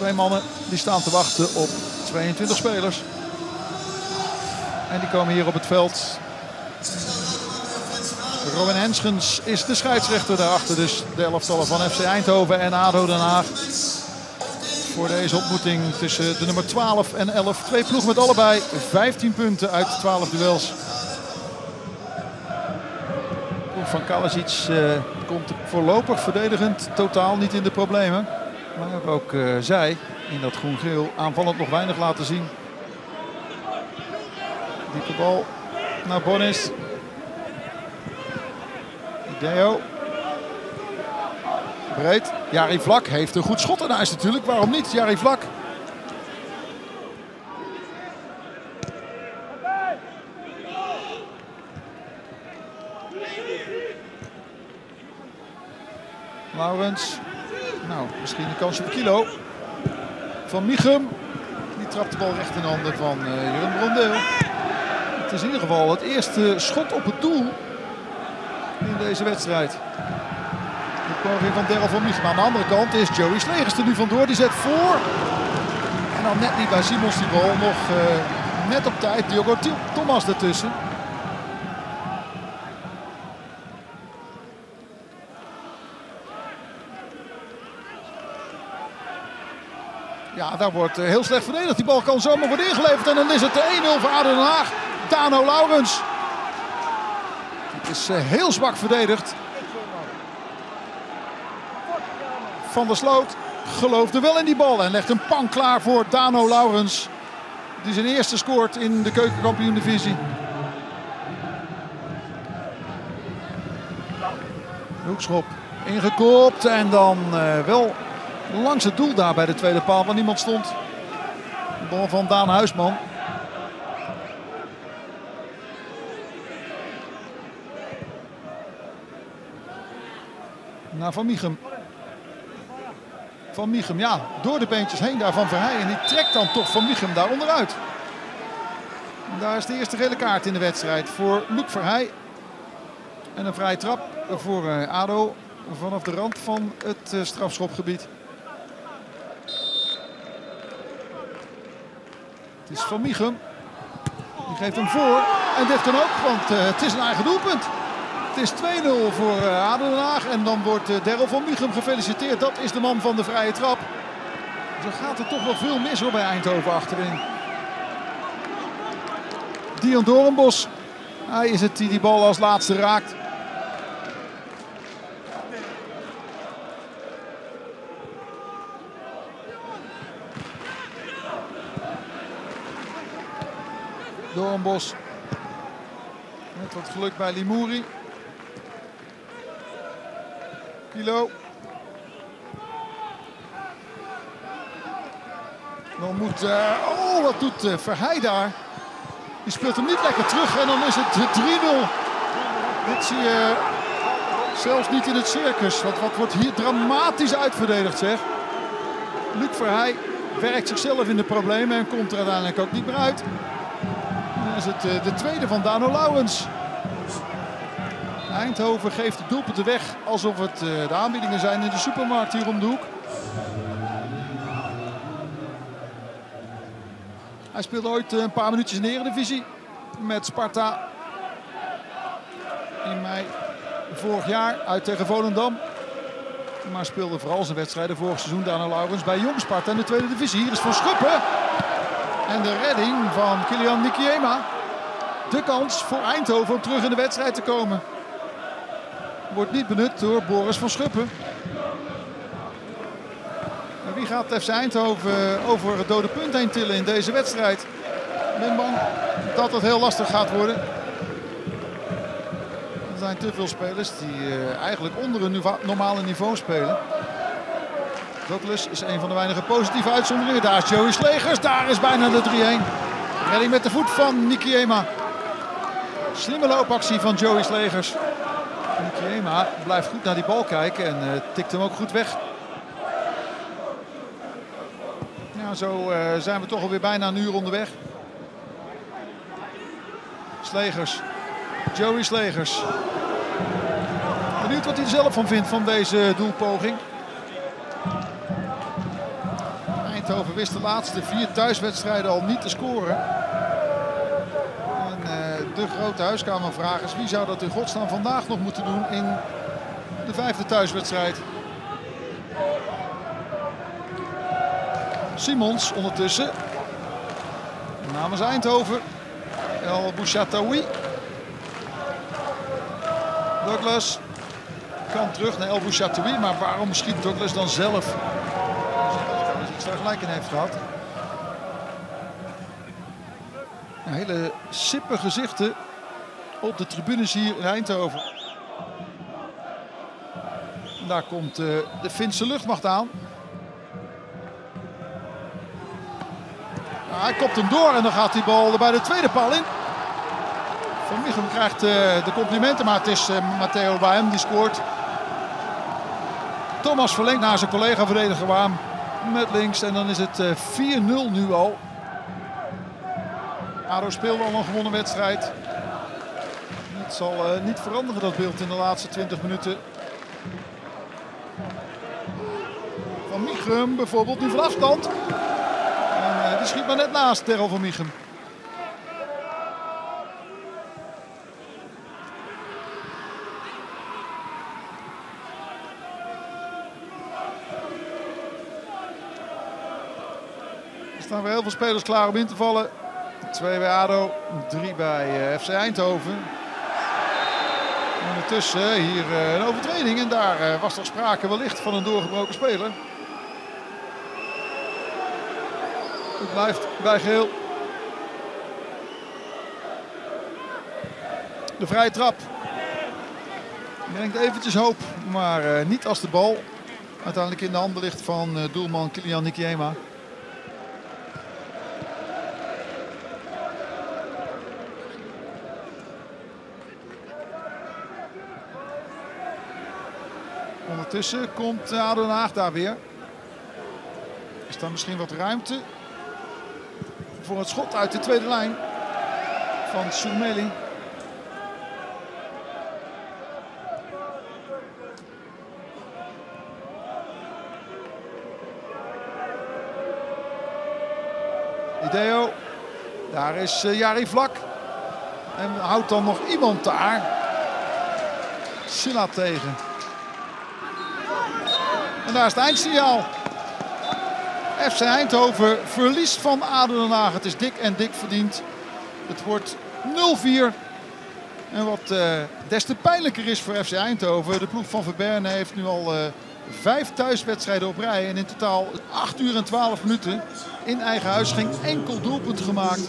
Twee mannen die staan te wachten op 22 spelers. En die komen hier op het veld. Robin Henschens is de scheidsrechter daarachter. Dus de elftallen van FC Eindhoven en ADO Den Haag. Voor deze ontmoeting tussen de nummer 12 en 11. Twee ploegen met allebei 15 punten uit 12 duels. Van Kalasic uh, komt voorlopig verdedigend totaal niet in de problemen. Maar ook uh, zij in dat groen-geel aanvallend nog weinig laten zien. Diepe bal naar Bonis. Ideo. Breed. Jari Vlak heeft een goed schot in huis natuurlijk. Waarom niet? Jari Vlak. Laurens. Nou, misschien een kansje voor Kilo. Van Michem. Die trapt de bal recht in handen van uh, Jeroen Brondeel. Het is in ieder geval het eerste schot op het doel in deze wedstrijd. De poging van Daryl van Michem. Aan de andere kant is Joey Slegers er nu vandoor. Die zet voor. En dan net niet bij Simons die bal. Nog uh, net op tijd. Diogo Thomas ertussen. Ja, daar wordt heel slecht verdedigd. Die bal kan zomaar worden ingeleverd. En dan is het 1-0 voor Aden Den Haag. Dano Laurens. Het is heel zwak verdedigd. Van der Sloot geloofde wel in die bal. En legt een pan klaar voor Dano Laurens. Die zijn eerste scoort in de keukenkampioen divisie. Hoekschop ingekopt. En dan wel langs het doel daar bij de tweede paal waar niemand stond. De bal van Daan Huisman. Naar Van Michem. Van Michem, ja, door de beentjes heen daar van Verheij. En die trekt dan toch Van Michem daar onderuit. En daar is de eerste gele kaart in de wedstrijd voor Luc Verheij. En een vrije trap voor uh, ADO vanaf de rand van het uh, strafschopgebied. Het is Van Michem. Die geeft hem voor. En kan ook, want uh, het is een eigen doelpunt. Het is 2-0 voor uh, ADO Den Haag. En dan wordt uh, Daryl van Michem gefeliciteerd. Dat is de man van de vrije trap. Zo gaat er toch wel veel mis hoor bij Eindhoven achterin. Dion Doornbos. Hij is het die die bal als laatste raakt. Doornbos. Met wat geluk bij Limouri. Kilo. Dan moet... Uh, oh, wat doet uh, Verheij daar? Die speelt hem niet lekker terug en dan is het 3-0. Dit zie je zelfs niet in het circus. Wat, wat wordt hier dramatisch uitverdedigd zeg. Luc Verheij werkt zichzelf in de problemen en komt er uiteindelijk ook niet meer uit. Is het uh, de tweede van Dano Laurens. Eindhoven geeft de doelpunten weg alsof het uh, de aanbiedingen zijn in de supermarkt hier om de hoek. Hij speelde ooit een paar minuutjes in de Eredivisie met Sparta. In mei vorig jaar uit tegen Volendam. Maar speelde vooral zijn wedstrijden vorig seizoen Dano Laurens bij Jong Sparta in de tweede divisie. Hier is Van Schuppen. En de redding van Kilian Nikiema. De kans voor Eindhoven om terug in de wedstrijd te komen. Wordt niet benut door Boris van Schuppen. En wie gaat FC Eindhoven over het dode punt heen tillen in deze wedstrijd? Ik ben bang dat het heel lastig gaat worden. Er zijn te veel spelers die uh, eigenlijk onder een normale niveau spelen. Douglas is een van de weinige positieve uitzonderingen. Daar is Joey Slegers. Daar is bijna de 3-1. Redding met de voet van Nikiema. Slimme loopactie van Joey Slegers. Nikiema blijft goed naar die bal kijken en uh, tikt hem ook goed weg. Ja, zo uh, zijn we toch alweer bijna een uur onderweg. Slegers. Joey Slegers. Benieuwd wat hij er zelf van vindt van deze doelpoging. Eindhoven wist de laatste vier thuiswedstrijden al niet te scoren. En uh, de grote huiskamervraag is wie zou dat in godsnaam vandaag nog moeten doen in de vijfde thuiswedstrijd. Simons ondertussen. Namens Eindhoven. El Bouchatoui. Douglas kan terug naar El Bouchatoui. Maar waarom schiet Douglas dan zelf? Daar gelijk in heeft gehad. Een hele sippe gezichten op de tribunes hier in Eindhoven. daar komt uh, de Finse luchtmacht aan. hij kopt hem door en dan gaat die bal bij de tweede paal in. Van Michem krijgt uh, de complimenten, maar het is uh, Matteo Baem die scoort. Thomas verlengt naar zijn collega verdediger Waam met links. En dan is het uh, 4-0 nu al. ADO speelde al een gewonnen wedstrijd. Het zal niet veranderen dat beeld in de laatste 20 minuten. Van Michem bijvoorbeeld nu van afstand. En die schiet maar net naast Terrel van Michem. Staan weer heel veel spelers klaar om in te vallen. Twee bij ADO, drie bij FC Eindhoven. Ondertussen hier een overtreding en daar was er sprake wellicht van een doorgebroken speler. Het blijft bij geel. De vrije trap. Brengt eventjes hoop, maar niet als de bal uiteindelijk in de handen ligt van doelman Kilian Nikiema. Ondertussen komt ADO daar weer. Is daar misschien wat ruimte voor het schot uit de tweede lijn van Soumeli. Ideo. Daar is uh, Jari Vlak. En houdt dan nog iemand daar. Silla tegen. En daar is het eindsignaal. FC Eindhoven verliest van ADO Den Haag. Het is dik en dik verdiend. Het wordt 0-4. En wat uh, des te pijnlijker is voor FC Eindhoven. De ploeg van Verberne heeft nu al uh, vijf thuiswedstrijden op rij. En in totaal 8 uur en 12 minuten in eigen huis geen enkel doelpunt gemaakt.